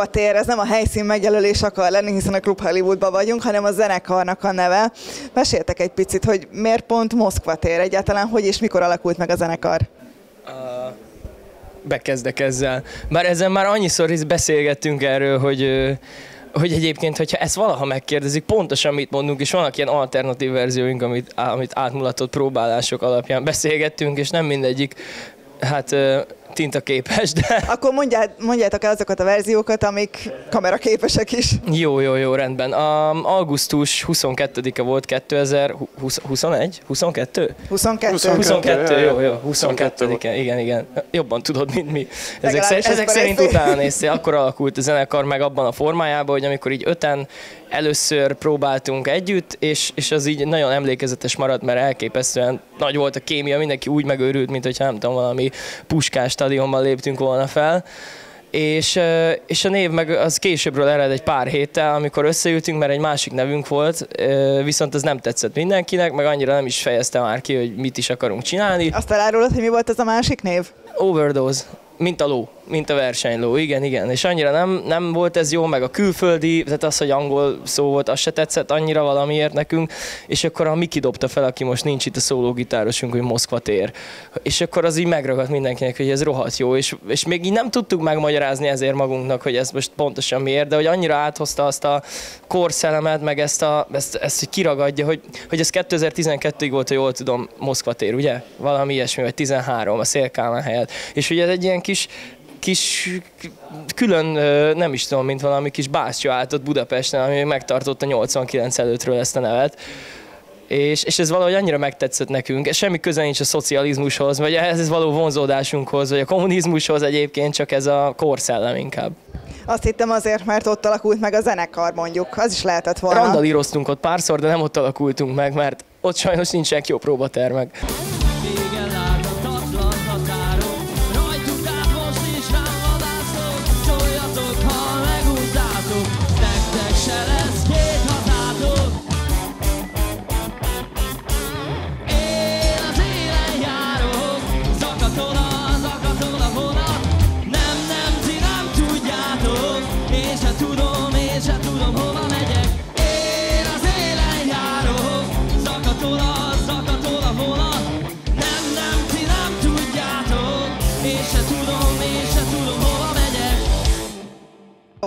Moszkva tér, ez nem a helyszín megjelölés akar lenni, hiszen a Klub Hollywoodban vagyunk, hanem a zenekarnak a neve. Meséltek egy picit, hogy miért pont Moszkva tér egyáltalán, hogy és mikor alakult meg a zenekar? Uh, bekezdek ezzel. Bár ezen már annyiszor is beszélgettünk erről, hogy hogy egyébként, hogyha ezt valaha megkérdezik, pontosan mit mondunk, és vannak ilyen alternatív verzióink, amit, amit átmulatott próbálások alapján beszélgettünk, és nem mindegyik hát tintaképes, de... Akkor mondját, mondjátok el azokat a verziókat, amik kameraképesek is. Jó, jó, jó, rendben. A, augusztus 22-e volt 2021? 22? 22. 22, 22 jó, jó, 22 22 igen, igen. Jobban tudod, mint mi. Ezek, ezek, ezek szerint utána néztél, akkor alakult a zenekar meg abban a formájában, hogy amikor így öten először próbáltunk együtt, és, és az így nagyon emlékezetes maradt, mert elképesztően nagy volt a kémia, mindenki úgy megőrült, mint hogyha nem tudom, valami puskás stadionban léptünk volna fel. És, és a név meg az későbbről ered egy pár héttel, amikor összeültünk, mert egy másik nevünk volt, viszont az nem tetszett mindenkinek, meg annyira nem is fejezte már ki, hogy mit is akarunk csinálni. Azt elárulod, hogy mi volt az a másik név? Overdose mint a ló, mint a versenyló, igen, igen. És annyira nem, nem volt ez jó, meg a külföldi, tehát az, hogy angol szó volt, az se tetszett annyira valamiért nekünk, és akkor a Miki dobta fel, aki most nincs itt a szólógitárosunk, hogy Moszkva tér. És akkor az így megragadt mindenkinek, hogy ez rohadt jó, és, és még így nem tudtuk megmagyarázni ezért magunknak, hogy ez most pontosan miért, de hogy annyira áthozta azt a korszelemet, meg ezt, a, ezt, ezt hogy kiragadja, hogy, hogy ez 2012-ig volt, ha jól tudom, Moszkva tér, ugye? Valami ilyesmi, vagy 13 a Szélkálmán helyett. És ugye ez egy ilyen kis kis külön, nem is tudom, mint valami kis bástya állt ott Budapesten, ami megtartotta 89 előttről ezt a nevet. És, és ez valahogy annyira megtetszett nekünk. Ez semmi köze nincs a szocializmushoz, vagy ehhez való vonzódásunkhoz, vagy a kommunizmushoz egyébként, csak ez a korszellem inkább. Azt hittem azért, mert ott alakult meg a zenekar mondjuk, az is lehetett volna. Randalíroztunk ott párszor, de nem ott alakultunk meg, mert ott sajnos nincsenek jó próbatermek.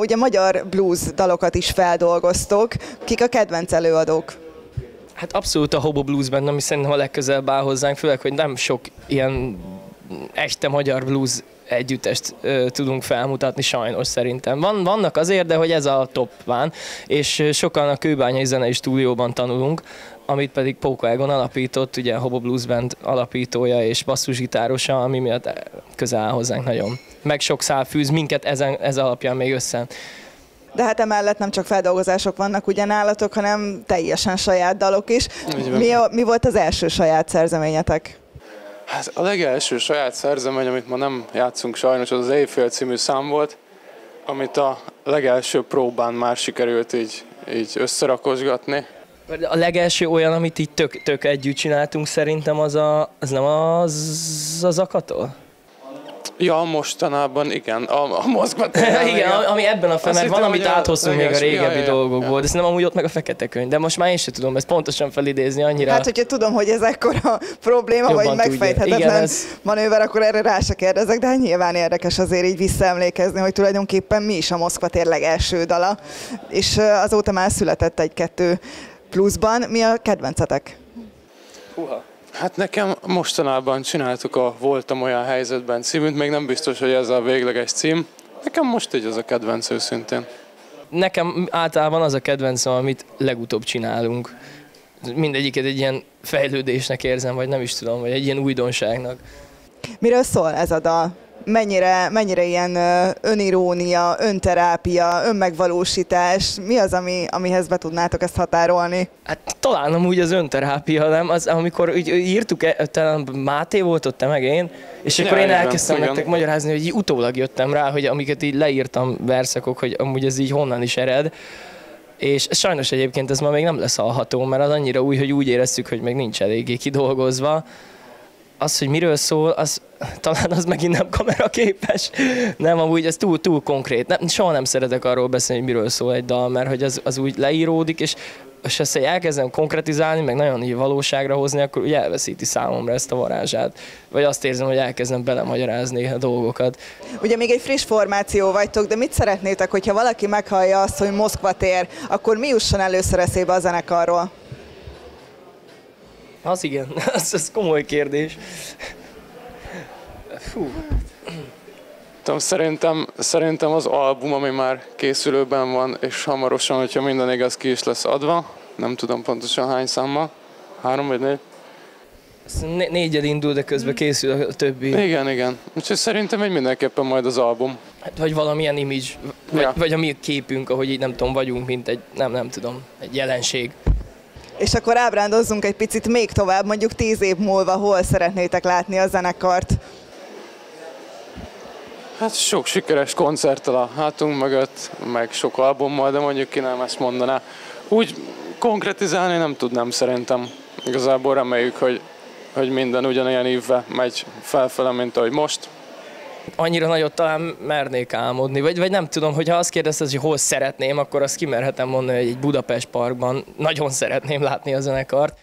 Ugye magyar blues dalokat is feldolgoztok. Kik a kedvenc előadók? Hát abszolút a Hobo Blues band, ami szerintem a legközelebb áll hozzánk, főleg, hogy nem sok ilyen echte magyar blues együttest ö, tudunk felmutatni, sajnos szerintem. Van, vannak azért, de hogy ez a top van, és sokan a Kőbányai Zenei Stúdióban tanulunk, amit pedig Póka Egon alapított, ugye a Hobo Blues Band alapítója és basszusgitárosa, ami miatt közel áll hozzánk nagyon. Meg sok szál fűz minket ezen, ez alapján még össze. De hát emellett nem csak feldolgozások vannak ugye nálatok, hanem teljesen saját dalok is. Mi, a, mi volt az első saját szerzeményetek? Hát a legelső saját szerzemény, amit ma nem játszunk sajnos, az az Éjfél című szám volt, amit a legelső próbán már sikerült így, így összerakosgatni. A legelső olyan, amit így tök, tök együtt csináltunk szerintem, az, a, az nem az, az akatól? Ja, mostanában igen, a, a Moszkva igen, igen, ami ebben a fel, mert van, amit áthoztunk még a régebbi ja, dolgokból, ja. de nem amúgy ott meg a fekete könyv, de most már én sem tudom ezt pontosan felidézni annyira. Hát, hogyha tudom, hogy ez ekkora probléma, Jobban vagy megfejthetetlen igen, ez... manőver, akkor erre rá se kérdezek, de hát nyilván érdekes azért így visszaemlékezni, hogy tulajdonképpen mi is a Moszkva térleg első dala, és azóta már született egy-kettő pluszban. Mi a kedvencetek? Húha. Hát nekem mostanában csináltuk a Voltam olyan helyzetben címűt, még nem biztos, hogy ez a végleges cím. Nekem most így az a kedvenc őszintén. Nekem általában az a kedvencem, amit legutóbb csinálunk. Mindegyiket egy ilyen fejlődésnek érzem, vagy nem is tudom, vagy egy ilyen újdonságnak. Miről szól ez a dal? Mennyire, mennyire ilyen önirónia, önterápia, önmegvalósítás, mi az, ami, amihez be tudnátok ezt határolni? Hát talán amúgy az önterápia, nem? Az, amikor úgy írtuk, e, talán Máté volt ott, te meg én, és akkor ja, én elkezdtem igen. nektek magyarázni, hogy így utólag jöttem rá, hogy amiket így leírtam verszakok, hogy amúgy ez így honnan is ered. És sajnos egyébként ez ma még nem lesz hallható, mert az annyira új, hogy úgy éreztük, hogy még nincs eléggé kidolgozva az, hogy miről szól, az talán az megint nem kameraképes. Nem, amúgy ez túl, túl konkrét. Nem, soha nem szeretek arról beszélni, hogy miről szól egy dal, mert hogy az, az úgy leíródik, és és ezt elkezdem konkretizálni, meg nagyon így valóságra hozni, akkor ugye elveszíti számomra ezt a varázsát. Vagy azt érzem, hogy elkezdem belemagyarázni a dolgokat. Ugye még egy friss formáció vagytok, de mit szeretnétek, hogyha valaki meghallja azt, hogy Moszkva tér, akkor mi jusson először eszébe a zenekarról? Az igen, az, az komoly kérdés. Fú. Tudom, szerintem, szerintem az album, ami már készülőben van, és hamarosan, hogyha minden igaz, ki is lesz adva. Nem tudom pontosan hány számmal. Három vagy négy? Né- négyed indul, de közben készül a többi. Igen, igen. Úgyhogy szerintem egy mindenképpen majd az album. Hát, vagy valamilyen image, vagy, ja. vagy a mi képünk, ahogy így nem tudom, vagyunk, mint egy, nem, nem tudom, egy jelenség. És akkor ábrándozzunk egy picit még tovább, mondjuk tíz év múlva hol szeretnétek látni a zenekart? Hát sok sikeres koncerttel a hátunk mögött, meg sok albummal, de mondjuk ki nem ezt mondaná. Úgy konkretizálni nem tudnám szerintem. Igazából reméljük, hogy, hogy minden ugyanilyen évve megy felfele, mint ahogy most. Annyira nagyot talán mernék álmodni, vagy, vagy nem tudom, hogyha azt kérdezted, hogy hol szeretném, akkor azt kimerhetem mondani, hogy egy Budapest parkban nagyon szeretném látni a zenekart.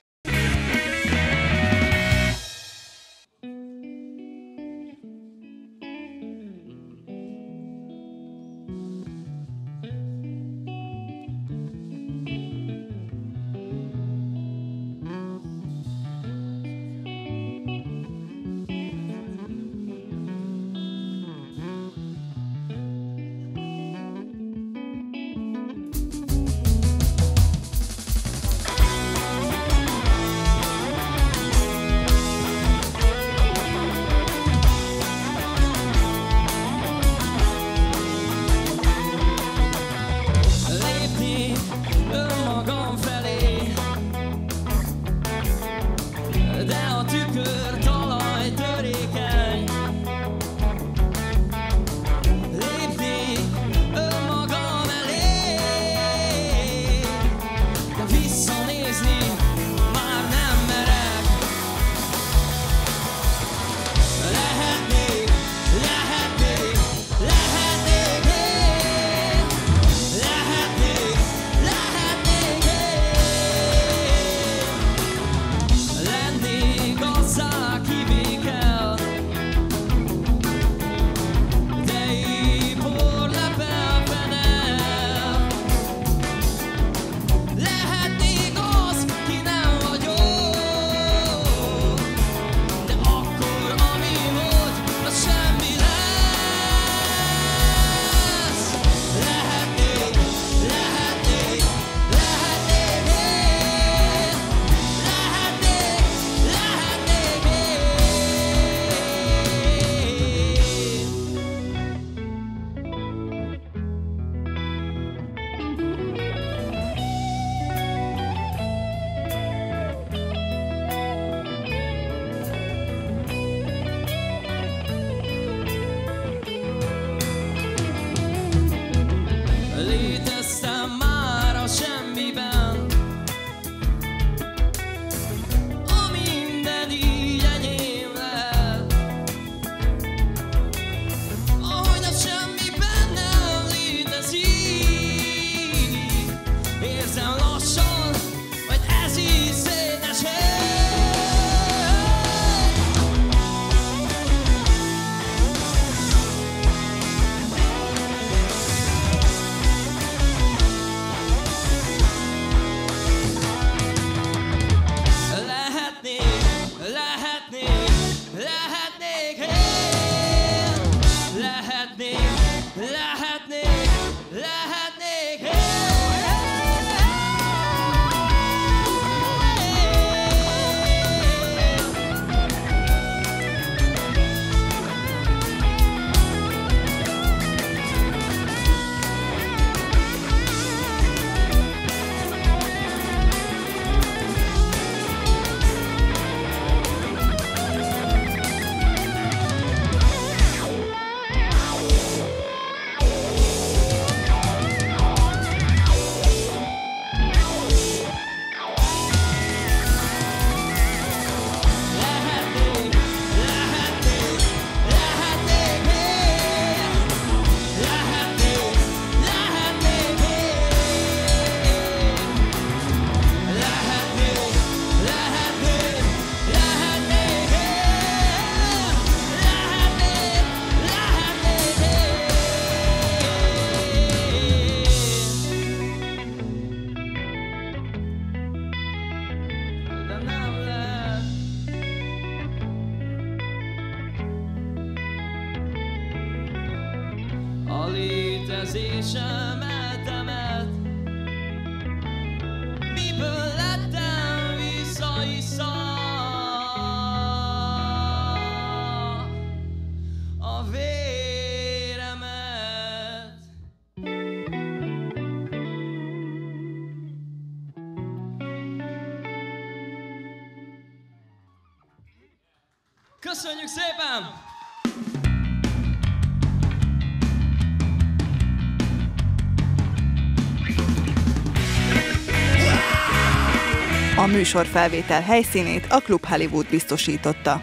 Érzésem eltemet Miből lettem vissza-vissza? A véremet. Köszönjük szépen! A műsor felvétel helyszínét a Klub Hollywood biztosította.